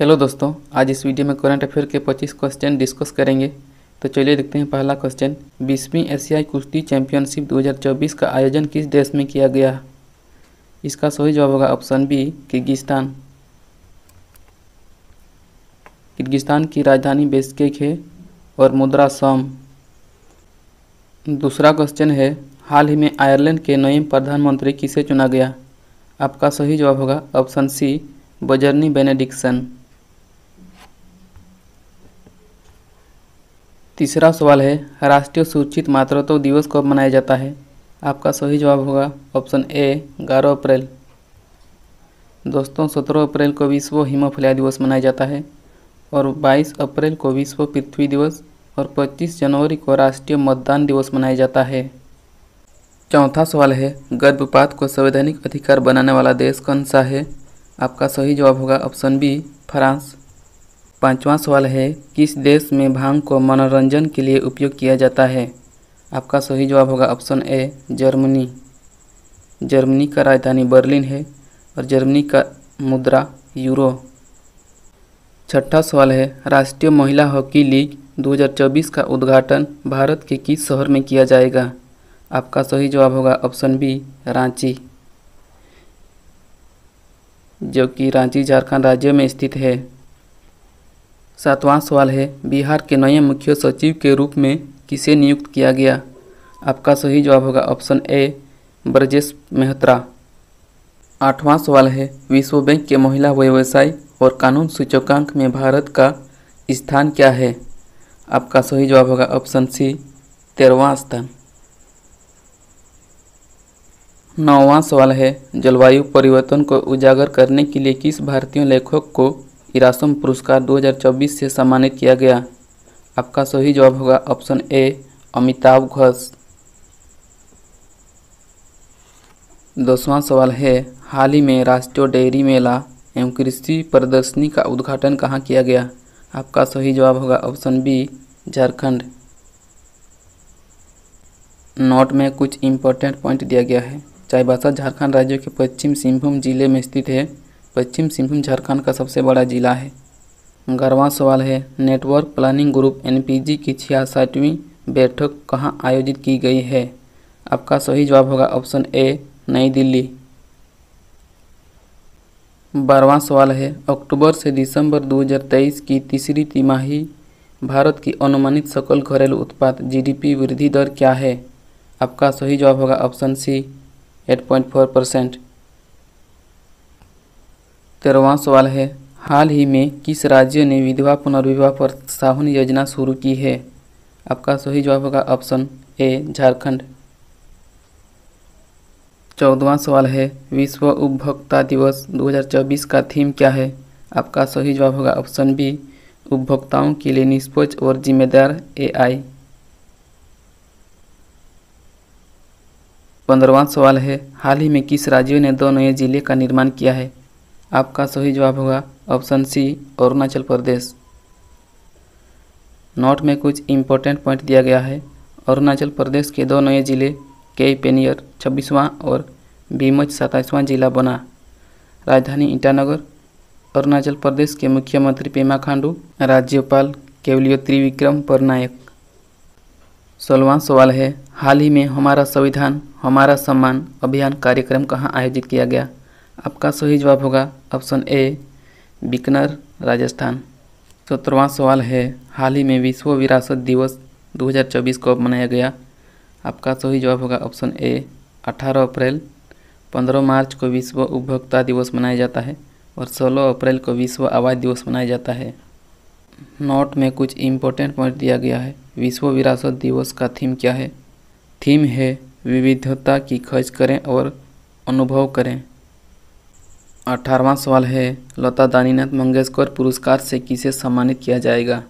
Hello दोस्तों, आज इस वीडियो में करंट अफेयर के 25 क्वेश्चन डिस्कस करेंगे। तो चलिए देखते हैं पहला क्वेश्चन बीसवीं एशियाई कुश्ती चैंपियनशिप 2024 का आयोजन किस देश में किया गया? इसका सही जवाब होगा ऑप्शन बी किर्गिस्तान। किर्गिस्तान की राजधानी बेस्केक है और मुद्रा सम। दूसरा क्वेश्चन है, हाल ही में आयरलैंड के नए प्रधानमंत्री किसे चुना गया? आपका सही जवाब होगा ऑप्शन सी बजरनी बेनेडिक्सन तीसरा सवाल है, राष्ट्रीय सूचित मातृत्व दिवस कब मनाया जाता है? आपका सही जवाब होगा, ऑप्शन ए ग्यारह अप्रैल। दोस्तों, सत्रह अप्रैल को विश्व हिमोफिलिया दिवस मनाया जाता है और 22 अप्रैल को विश्व पृथ्वी दिवस और 25 जनवरी को राष्ट्रीय मतदान दिवस मनाया जाता है। चौथा सवाल है, गर्भपात को संवैधानिक अधिकार बनाने वाला देश कौन सा है? आपका सही जवाब होगा, ऑप्शन बी फ्रांस। पांचवा सवाल है, किस देश में भाँग को मनोरंजन के लिए उपयोग किया जाता है? आपका सही जवाब होगा ऑप्शन ए जर्मनी। जर्मनी का राजधानी बर्लिन है और जर्मनी का मुद्रा यूरो। छठा सवाल है, राष्ट्रीय महिला हॉकी लीग 2024 का उद्घाटन भारत के किस शहर में किया जाएगा? आपका सही जवाब होगा ऑप्शन बी रांची। जो कि रांची, झारखंड राज्य में स्थित है। सातवां सवाल है, बिहार के नए मुख्य सचिव के रूप में किसे नियुक्त किया गया? आपका सही जवाब होगा ऑप्शन ए ब्रजेश मेहत्रा। आठवां सवाल है, विश्व बैंक के महिला व्यवसाय और कानून सूचकांक में भारत का स्थान क्या है? आपका सही जवाब होगा ऑप्शन सी तेरहवा स्थान। नौवां सवाल है, जलवायु परिवर्तन को उजागर करने के लिए किस भारतीय लेखक को इरासम पुरस्कार 2024 से सम्मानित किया गया। आपका सही जवाब होगा ऑप्शन ए, अमिताभ घोष। दसवां सवाल है, हाल ही में राष्ट्रीय डेयरी मेला एवं कृषि प्रदर्शनी का उद्घाटन कहाँ किया गया? आपका सही जवाब होगा ऑप्शन बी, झारखंड। नोट में कुछ इम्पोर्टेंट पॉइंट दिया गया है। चाईबासा झारखंड राज्य के पश्चिम सिंहभूम ज़िले में स्थित है। पश्चिम सिंहभूम झारखंड का सबसे बड़ा जिला है। ग्यारहवा सवाल है, नेटवर्क प्लानिंग ग्रुप एनपीजी की छियासठवीं बैठक कहाँ आयोजित की गई है? आपका सही जवाब होगा ऑप्शन ए, नई दिल्ली। बारहवा सवाल है, अक्टूबर से दिसंबर 2023 की तीसरी तिमाही, भारत की अनुमानित सकल घरेलू उत्पाद जीडीपी वृद्धि दर क्या है? आपका सही जवाब होगा ऑप्शन सी 8.4 परसेंट। तेरहवा सवाल है। हाल ही में किस राज्य ने विधवा पुनर्विवाह प्रोत्साहन योजना शुरू की है? आपका सही जवाब होगा ऑप्शन ए, झारखंड। चौदहवा सवाल है, विश्व उपभोक्ता दिवस 2024 का थीम क्या है? आपका सही जवाब होगा ऑप्शन बी, उपभोक्ताओं के लिए निष्पक्ष और जिम्मेदार एआई पंद्रवा सवाल है, हाल ही में किस राज्य ने दो नए ज़िले का निर्माण किया है? आपका सही जवाब होगा option C Arunachal Pradesh. Note में कुछ इम्पोर्टेंट पॉइंट दिया गया है। अरुणाचल प्रदेश के दो नए ज़िले के पेनियर छब्बीसवां और बीमच सत्ताईसवां जिला बना। राजधानी ईटानगर, अरुणाचल प्रदेश के मुख्यमंत्री पेमा खांडू, राज्यपाल केवलियो त्रिविक्रम परनायक। सोलवा सवाल है, हाल ही में हमारा संविधान, हमारा सम्मान अभियान कार्यक्रम कहाँ आयोजित किया गया? आपका सही जवाब होगा ऑप्शन ए, बीकनर, राजस्थान। सत्रहवा सवाल है, हाल ही में विश्व विरासत दिवस 2024 कब मनाया गया? आपका सही जवाब होगा ऑप्शन ए 18 अप्रैल। 15 मार्च को विश्व उपभोक्ता दिवस मनाया जाता है और 16 अप्रैल को विश्व आवाज़ दिवस मनाया जाता है। नोट में कुछ इम्पोर्टेंट पॉइंट दिया गया है। विश्व विरासत दिवस का थीम क्या है? थीम है विविधता की खोज करें और अनुभव करें। अठारहवा सवाल है, लता दानीनाथ मंगेशकर पुरस्कार से किसे सम्मानित किया जाएगा?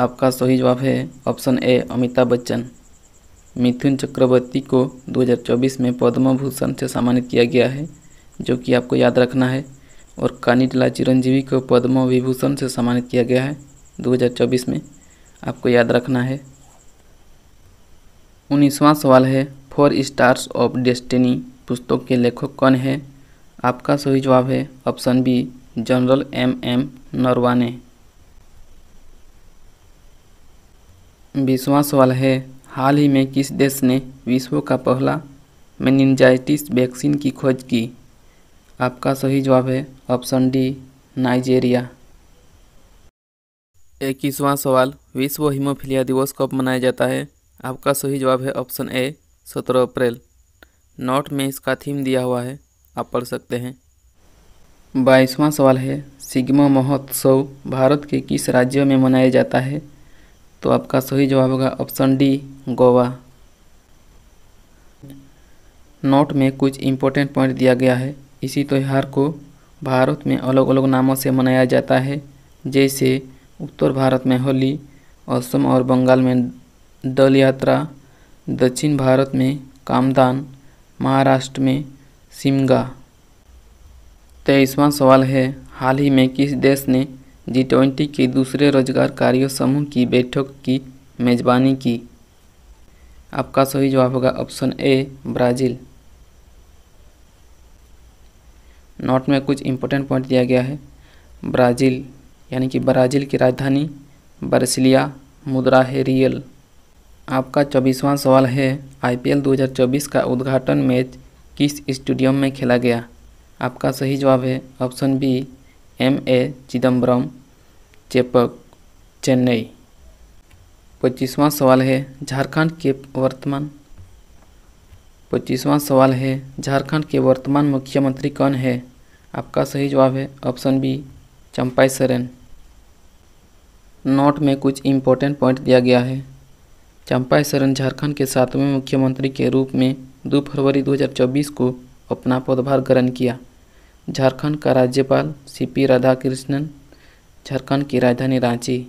आपका सही जवाब है, ऑप्शन ए, अमिताभ बच्चन। मिथुन चक्रवर्ती को 2024 में पद्म भूषण से सम्मानित किया गया है, जो कि आपको याद रखना है, और कानीटला चिरंजीवी को पद्म विभूषण से सम्मानित किया गया है 2024 में। आपको याद रखना है। उन्नीसवां सवाल है, फोर स्टार्स ऑफ़ डेस्टिनी, पुस्तक के लेखक कौन है? आपका सही जवाब है option B, general M M Naravane. बीसवा सवाल है, हाल ही में किस देश ने विश्व का पहला मेनिनजाइटिस वैक्सीन की खोज की? आपका सही जवाब है ऑप्शन डी, नाइजेरिया। इक्कीसवां सवाल, विश्व हीमोफीलिया दिवस कब मनाया जाता है? आपका सही जवाब है ऑप्शन ए, सत्रह अप्रैल। नोट में इसका थीम दिया हुआ है। आप पढ़ सकते हैं। बाईसवां सवाल है, सिग्मा महोत्सव भारत के किस राज्य में मनाया जाता है? तो आपका सही जवाब होगा ऑप्शन डी, गोवा। नोट में कुछ इम्पोर्टेंट पॉइंट दिया गया है। इसी त्यौहार को भारत में अलग अलग नामों से मनाया जाता है, जैसे उत्तर भारत में होली, असम और बंगाल में दल यात्रा, दक्षिण भारत में कामदान, महाराष्ट्र में सिमगा। तेईसवां सवाल है, हाल ही में किस देश ने जी ट्वेंटी के दूसरे रोज़गार कार्य समूह की बैठक की मेज़बानी की? आपका सही जवाब होगा ऑप्शन ए, ब्राज़ील। नोट में कुछ इम्पोर्टेंट पॉइंट दिया गया है। ब्राज़ील, यानी कि ब्राज़ील की राजधानी बर्सिलिया, मुद्रा है रियल। आपका चौबीसवां सवाल है आईपीएल 2024 का उद्घाटन मैच किस स्टेडियम में खेला गया? आपका सही जवाब है option B, M A Chidambaram Chepauk, Chennai. पच्चीसवां सवाल है झारखंड के वर्तमान। पच्चीसवां सवाल है झारखंड के वर्तमान मुख्यमंत्री कौन है? आपका सही जवाब है option B, Champai Soren. Note में कुछ इम्पोर्टेंट पॉइंट दिया गया है। चंपाई सोरेन झारखंड के सातवें मुख्यमंत्री के रूप में 2 फरवरी 2024 को अपना पदभार ग्रहण किया। झारखंड का राज्यपाल सीपी राधाकृष्णन, झारखंड की राजधानी रांची।